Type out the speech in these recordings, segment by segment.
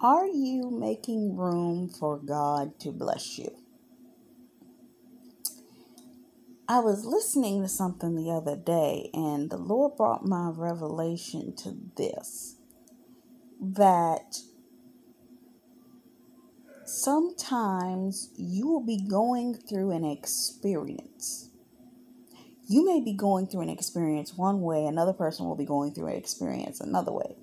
Are you making room for God to bless you? I was listening to something the other day, and the Lord brought my revelation to this that sometimes you will be going through an experience. You may be going through an experience one way, another person will be going through an experience another way.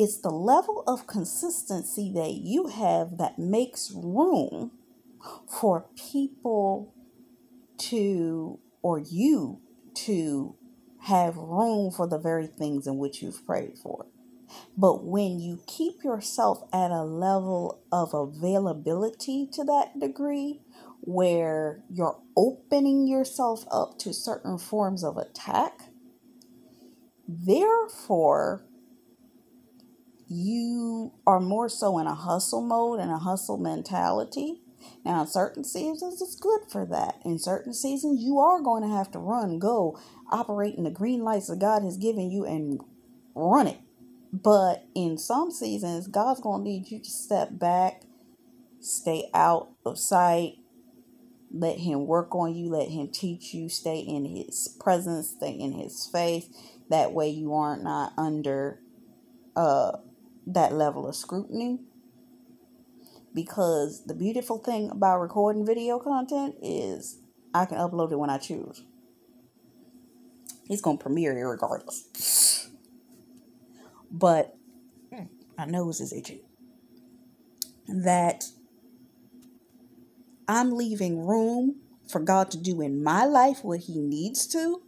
It's the level of consistency that you have that makes room for people to, or you to have room for the very things in which you've prayed for. But when you keep yourself at a level of availability to that degree, where you're opening yourself up to certain forms of attack, therefore, you are more so in a hustle mode and a hustle mentality. Now, in certain seasons, it's good for that. In certain seasons, you are going to have to run, go, operate in the green lights that God has given you and run it but in some seasons, God's going to need you to step back, stay out of sight, let Him work on you, let Him teach you, stay in His presence, stay in His face. That way, you aren't not under uh, that level of scrutiny. Because the beautiful thing about recording video content is I can upload it when I choose. It's going to premiere regardless but my nose is itching. That I'm leaving room for God to do in my life what He needs to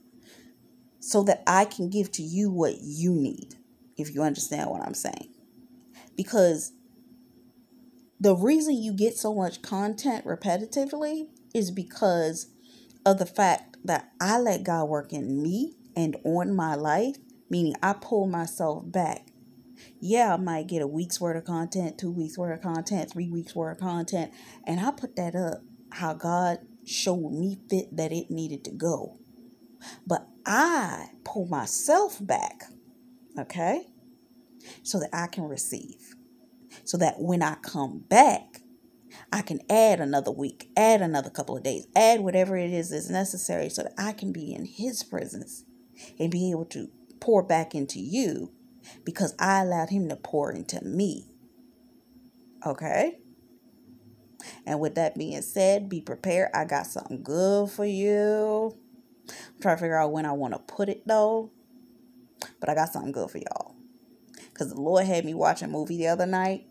so that I can give to you what you need, if you understand what I'm saying. Because the reason you get so much content repetitively is because of the fact that I let God work in me and on my life meaning I pull myself back. Yeah, I might get a week's worth of content, two weeks worth of content, three weeks worth of content, and I put that up how God showed me fit that it needed to go. But I pull myself back, okay, so that I can receive. So that when I come back, I can add another week, add another couple of days, add whatever it is that's necessary so that I can be in His presence and be able to pour back into you because I allowed him to pour into me. Okay? And with that being said, be prepared. I got something good for you. I'm trying to figure out when I want to put it though. But I got something good for y'all. Because the Lord had me watch a movie the other night.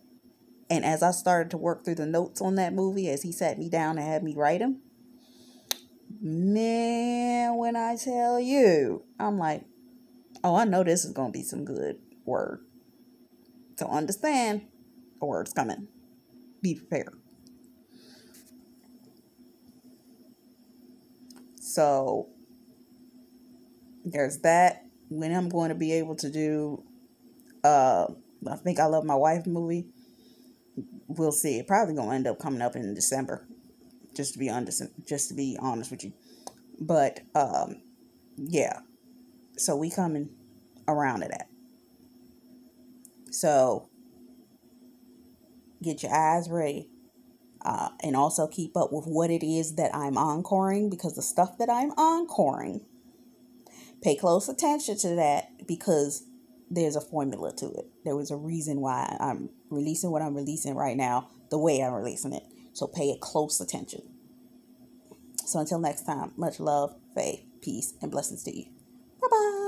And as I started to work through the notes on that movie, as he sat me down and had me write them, man, when I tell you, I'm like, oh, I know this is going to be some good word. So understand a word's coming. Be prepared. So there's that. When I'm going to be able to do, uh, I think I love my wife movie. We'll see. It probably gonna end up coming up in December. Just to be honest, just to be honest with you. But um, yeah, so we coming around it at. So get your eyes ready. Uh, and also keep up with what it is that I'm encoring because the stuff that I'm encoring, pay close attention to that because there's a formula to it. There was a reason why I'm releasing what I'm releasing right now, the way I'm releasing it. So pay it close attention. So until next time, much love, faith, peace, and blessings to you. Bye bye.